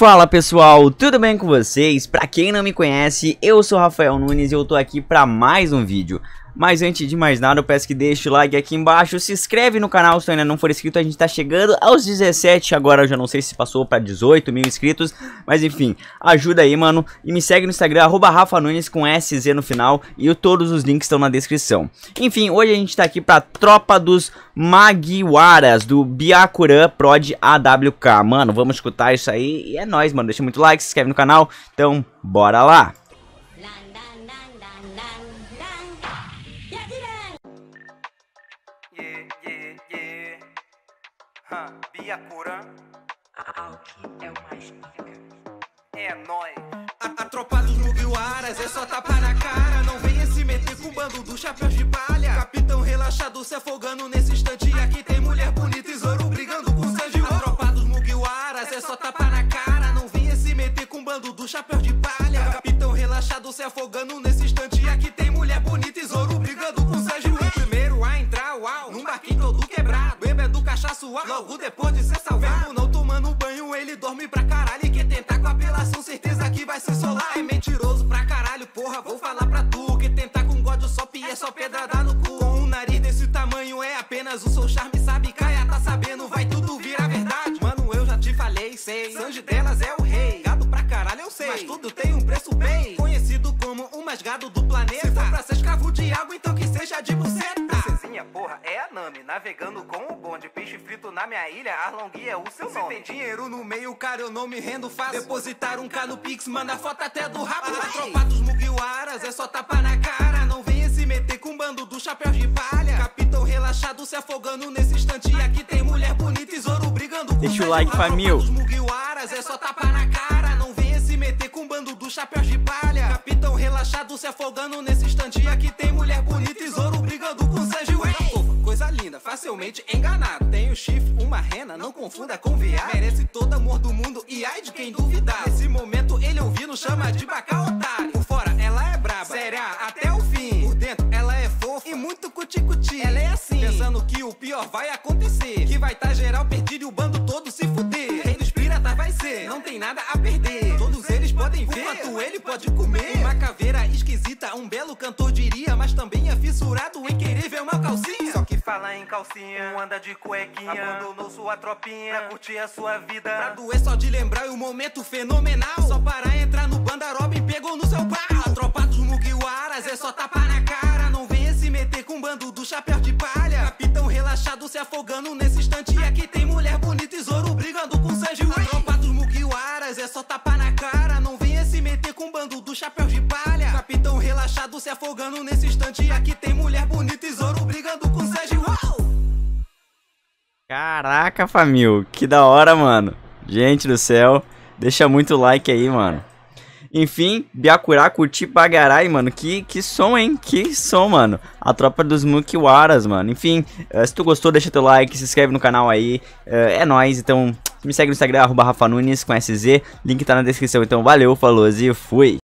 Fala pessoal, tudo bem com vocês? Pra quem não me conhece, eu sou Rafael Nunes e eu tô aqui pra mais um vídeo. Mas antes de mais nada, eu peço que deixe o like aqui embaixo, se inscreve no canal se ainda não for inscrito, a gente tá chegando aos 17, agora eu já não sei se passou pra 18 mil inscritos, mas enfim, ajuda aí, mano, e me segue no Instagram, arroba Rafa Nunes com SZ no final, e todos os links estão na descrição. Enfim, hoje a gente tá aqui pra Tropa dos Magiwaras, do Byakuran Prod AWK, mano, vamos escutar isso aí, e é nóis, mano, deixa muito like, se inscreve no canal, então bora lá! Hã, Biacuran. Alck é o mais. É nóis. A, a tropa dos Mugiwaras é só tapa na cara. Não venha se meter com o bando dos chapéus de palha. Capitão relaxado se afogando nesse instante. Aqui tem mulher bonita e Zoro brigando com Sanji. A tropa dos Mugiwaras é só tapa na cara. Não venha se meter com o bando dos chapéus de palha. Capitão relaxado se afogando ser salvado. Mesmo não tomando banho, ele dorme pra caralho. E quer tentar com apelação, certeza que vai se solar. É mentiroso pra caralho, porra. Vou falar pra tu que tentar com God só é só pedrada no cu. Com um nariz desse tamanho é apenas o seu charme. Sabe, Caia tá sabendo, vai tudo virar verdade. Mano, eu já te falei, sei. Sanji delas é o rei. Gado pra caralho, eu sei. Mas tudo tem um preço bem. Conhecido como o mais gado do planeta. Se for pra ser escravo de água, então que seja de buceta. Princesinha, porra, é a Nami. Navegando com o bonde. Peixe frito na minha ilha. Arlongui é o seu Se nome. tem dinheiro no meio, cara, eu não me rendo fácil. Depositar um K no Pix, manda foto até do rabo. A tropa dos Mugiwaras é só tapa na cara. Não venha se meter com um bando dos chapéus de palha. Capitão relaxado se afogando nesse instante. Aqui tem mulher bonita e Zoro brigando com Deixa o like, família. dos Mugiwaras é só tapa na cara. Não venha se meter com um bando dos chapéus de palha. Capitão relaxado se afogando nesse instante. Aqui tem mulher bonita facilmente enganado. Tem o chifre, uma rena, não confunda com viado. Merece todo amor do mundo e ai de quem duvidar. Nesse momento ele ouvindo chama de bacá otário. Por fora ela é braba, séria até o fim. Por dentro ela é fofa e muito cuti-cuti. Ela é assim, pensando que o pior vai acontecer. Que vai tá geral perdido e o bando todo se fuder. Rei dos piratas vai ser, não tem nada a perder. Todos eles podem ver, quanto ele pode comer. Uma caveira esquisita, um belo cantor diria. Mas também é fissurado em querer ver uma calcinha, um anda de cuequinha. Abandonou sua tropinha pra curtir a sua vida. Pra doer só de lembrar e um momento fenomenal. Só para entrar no banda Robin pegou no seu pau. A tropa dos Mugiwaras é só tapa na cara. Não venha se meter com o bando do chapéu de palha. Capitão relaxado se afogando nesse instante. E aqui tem mulher bonita e Zoro brigando com Sanji. A tropa dos Mugiwaras é só tapa na cara. Não venha se meter com o bando do chapéu de palha. Capitão relaxado se afogando nesse instante. E aqui tem mulher bonita e Zoro brigando com! Caraca, família, que da hora, mano. Gente do céu, deixa muito like aí, mano. Enfim, Byakuran, curti bagarai, mano. Que, que som, hein? Que som, mano. A tropa dos Mukiwaras, mano. Enfim, eh, se tu gostou, deixa teu like, se inscreve no canal aí. Eh, é nóis, então me segue no Instagram, arroba Rafa Nunes com SZ. Link tá na descrição. Então valeu, falou e fui.